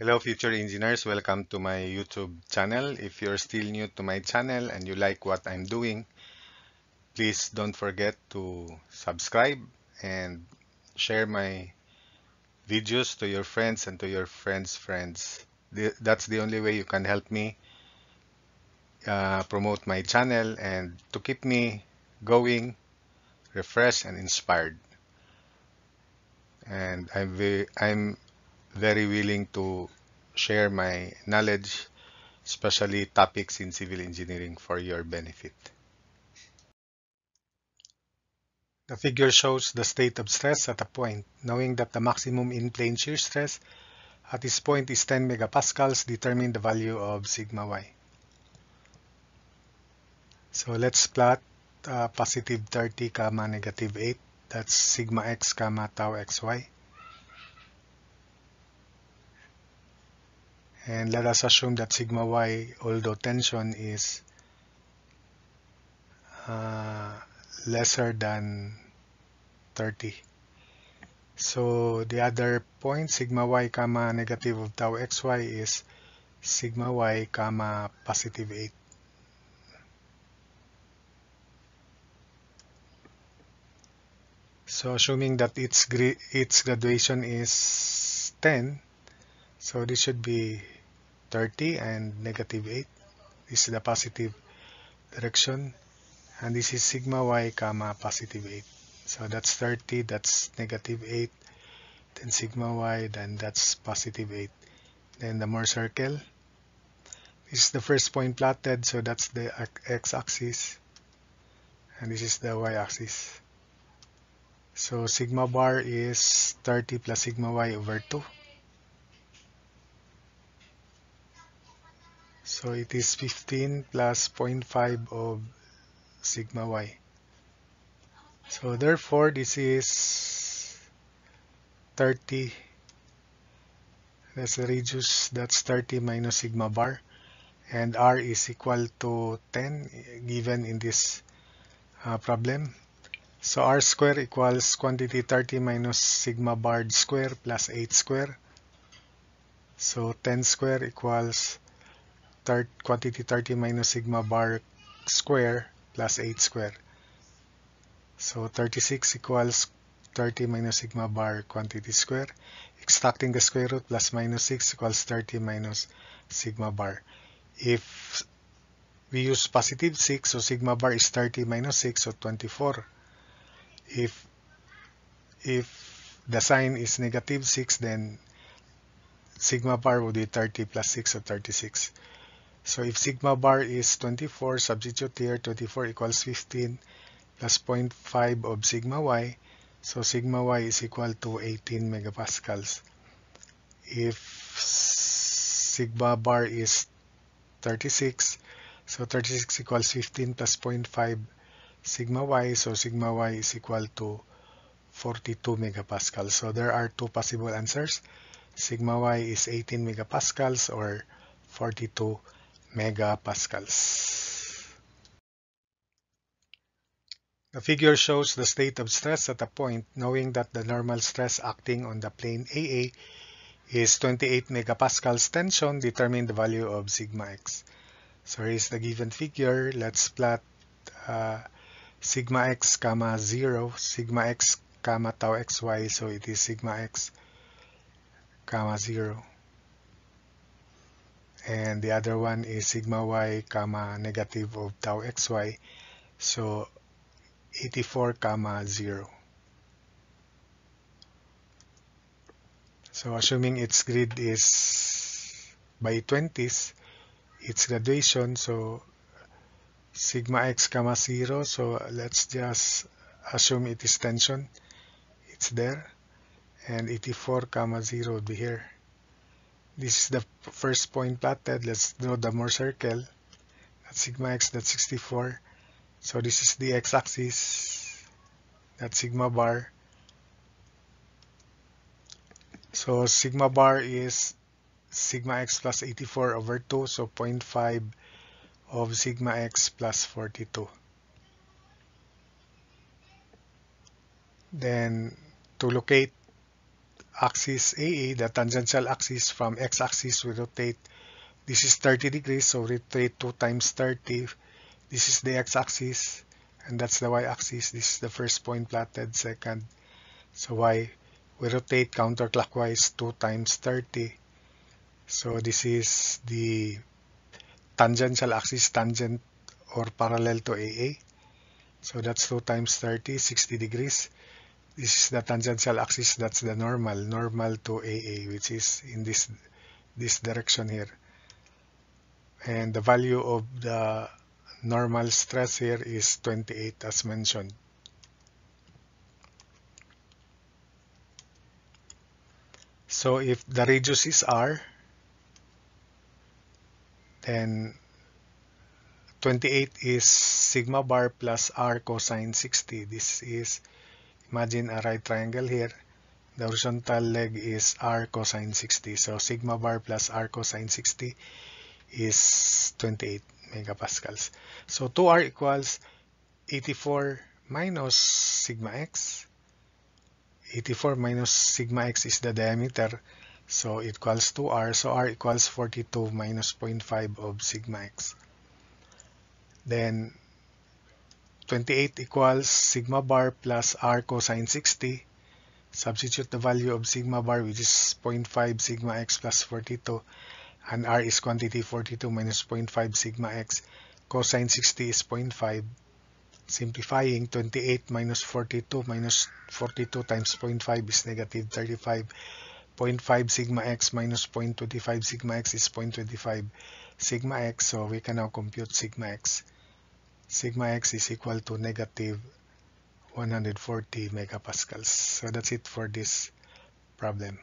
Hello future engineers, welcome to my YouTube channel. If you're still new to my channel and you like what I'm doing, please don't forget to subscribe and share my videos to your friends and to your friends' friends. That's the only way you can help me uh, promote my channel and to keep me going, refreshed and inspired. And I'm I'm very willing to share my knowledge, especially topics in civil engineering for your benefit. The figure shows the state of stress at a point, knowing that the maximum in-plane shear stress at this point is 10 megapascals, determine the value of sigma y. So let's plot uh, positive 30 comma negative 8. That's sigma x comma tau xy. And let us assume that sigma y, although tension is uh, lesser than 30. So the other point, sigma y comma negative of tau xy is sigma y comma positive 8. So assuming that its, its graduation is 10, so this should be 30 and negative 8. This is the positive direction. And this is sigma y comma positive 8. So that's 30, that's negative 8. Then sigma y, then that's positive 8. Then the Mohr circle. This is the first point plotted, so that's the x-axis. And this is the y-axis. So sigma bar is 30 plus sigma y over 2. So it is 15 plus 0.5 of sigma y. So therefore this is 30. Let's reduce that's 30 minus sigma bar and r is equal to 10 given in this uh, problem. So r square equals quantity 30 minus sigma bar square plus 8 square. So 10 square equals quantity 30 minus sigma bar square plus 8 square. So 36 equals 30 minus sigma bar quantity square. Extracting the square root plus minus 6 equals 30 minus sigma bar. If we use positive 6, so sigma bar is 30 minus 6, so 24. If, if the sign is negative 6, then sigma bar would be 30 plus 6, so 36. So if sigma bar is 24, substitute here 24 equals 15 plus 0.5 of sigma y. So sigma y is equal to 18 megapascals. If sigma bar is 36, so 36 equals 15 plus 0.5 sigma y. So sigma y is equal to 42 megapascals. So there are two possible answers. Sigma y is 18 megapascals or 42 megapascals. The figure shows the state of stress at a point knowing that the normal stress acting on the plane AA is 28 megapascals tension, determine the value of sigma x. So here's the given figure. Let's plot uh, sigma x comma 0, sigma x comma tau xy, so it is sigma x comma 0 and the other one is sigma y comma negative of tau xy. So 84 comma 0 so assuming its grid is by 20s its graduation so sigma x comma 0 so let's just assume it is tension. It's there. And 84 comma 0 would be here this is the first point plotted. Let's draw the Mohr circle. That's sigma x, that's 64. So this is the x-axis. That's sigma bar. So sigma bar is sigma x plus 84 over 2, so 0.5 of sigma x plus 42. Then to locate axis AA, the tangential axis from x-axis, we rotate. This is 30 degrees, so we rotate 2 times 30. This is the x-axis, and that's the y-axis. This is the first point plotted, second. So y, we rotate counterclockwise 2 times 30. So this is the tangential axis, tangent or parallel to AA. So that's 2 times 30, 60 degrees. This is the tangential axis, that's the normal, normal to AA, which is in this, this direction here. And the value of the normal stress here is 28 as mentioned. So if the radius is r, then 28 is sigma bar plus r cosine 60. This is, imagine a right triangle here. The horizontal leg is r cosine 60. So sigma bar plus r cosine 60 is 28 megapascals. So 2r equals 84 minus sigma x. 84 minus sigma x is the diameter. So it equals 2r. So r equals 42 minus 0.5 of sigma x. Then 28 equals sigma bar plus r cosine 60. Substitute the value of sigma bar which is 0.5 sigma x plus 42 and r is quantity 42 minus 0.5 sigma x. Cosine 60 is 0.5. Simplifying 28 minus 42 minus 42 times 0.5 is negative 35. 0.5 sigma x minus 0.25 sigma x is 0.25 sigma x. So we can now compute sigma x. Sigma x is equal to negative 140 megapascals. So that's it for this problem.